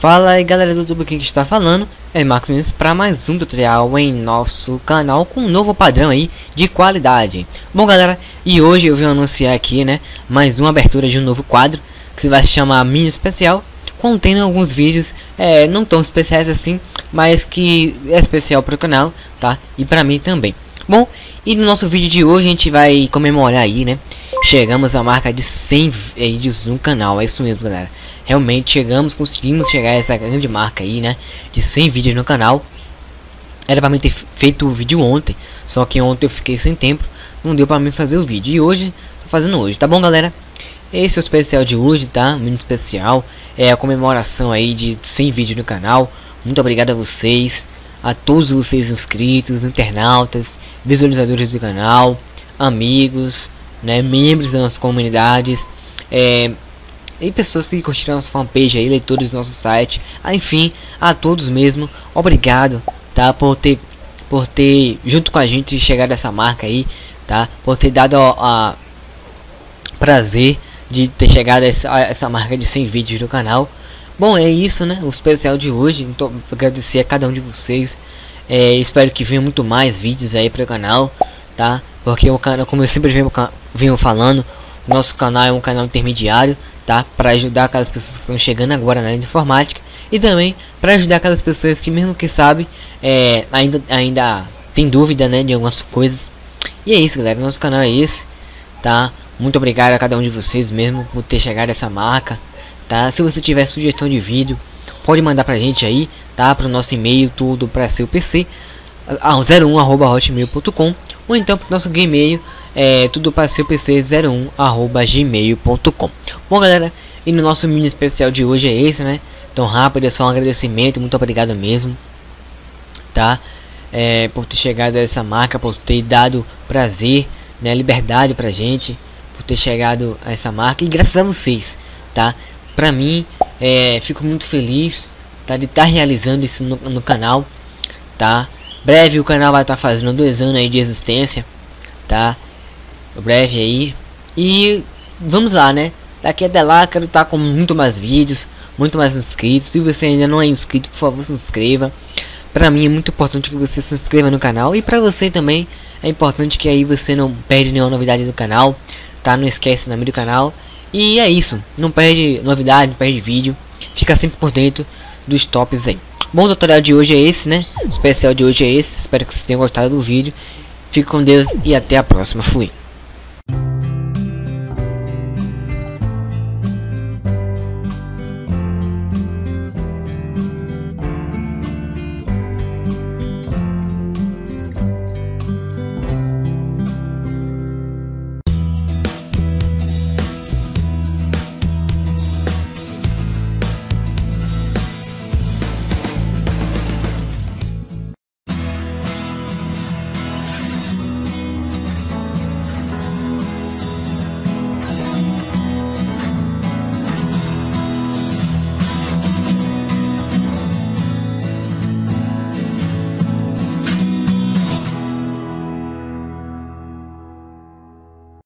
Fala aí galera do YouTube, quem que está falando? É Maximus para mais um tutorial em nosso canal com um novo padrão aí de qualidade. Bom galera, e hoje eu vim anunciar aqui né, mais uma abertura de um novo quadro que se vai chamar Mini Especial Contendo alguns vídeos, é, não tão especiais assim, mas que é especial para o canal, tá? E para mim também. Bom, e no nosso vídeo de hoje a gente vai comemorar aí né? Chegamos à marca de 100 vídeos no canal, é isso mesmo galera realmente chegamos, conseguimos chegar a essa grande marca aí, né? De 100 vídeos no canal. Era para mim ter feito o vídeo ontem, só que ontem eu fiquei sem tempo, não deu para mim fazer o vídeo. E hoje, tô fazendo hoje, tá bom, galera? Esse é o especial de hoje, tá? Muito especial. É a comemoração aí de 100 vídeos no canal. Muito obrigado a vocês, a todos vocês inscritos, internautas, visualizadores do canal, amigos, né, membros das nossas comunidades. É, e pessoas que curtiram nossa fanpage aí, leitores do nosso site, ah, enfim, a todos mesmo, obrigado, tá, por ter, por ter junto com a gente chegado a essa marca aí, tá, por ter dado a, a prazer de ter chegado a essa, a essa marca de 100 vídeos do canal. Bom, é isso, né, o especial de hoje, então agradecer a cada um de vocês, é, espero que venham muito mais vídeos aí para o canal, tá, porque o canal, como eu sempre venho, venho falando, nosso canal é um canal intermediário, tá? Para ajudar aquelas pessoas que estão chegando agora na área de informática e também para ajudar aquelas pessoas que mesmo que sabe é, ainda ainda tem dúvida, né, de algumas coisas. E é isso, galera. Nosso canal é esse, tá? Muito obrigado a cada um de vocês mesmo por ter chegado a essa marca, tá? Se você tiver sugestão de vídeo, pode mandar pra gente aí, tá? Pro nosso e-mail tudo para seu PC, ao 01@hotmail.com ou então pro nosso Gmail é tudo para seu PC 01 arroba gmail.com. Bom galera, e no nosso mini especial de hoje é esse, né? Tão rápido, é só um agradecimento, muito obrigado mesmo, tá? É, por ter chegado a essa marca, por ter dado prazer, né, liberdade pra gente, por ter chegado a essa marca e graças a vocês, tá? Pra mim, é, fico muito feliz, tá? De estar tá realizando isso no, no canal, tá? Breve o canal vai estar tá fazendo dois anos aí de existência, tá? Breve aí. E vamos lá, né? Daqui até lá quero estar tá com muito mais vídeos, muito mais inscritos. Se você ainda não é inscrito, por favor, se inscreva. Para mim é muito importante que você se inscreva no canal e para você também é importante que aí você não perde nenhuma novidade do canal, tá? Não esquece o nome do canal. E é isso, não perde novidade, não perde vídeo, fica sempre por dentro dos tops aí. Bom, o tutorial de hoje é esse, né? O especial de hoje é esse. Espero que vocês tenham gostado do vídeo. Fique com Deus e até a próxima. Fui.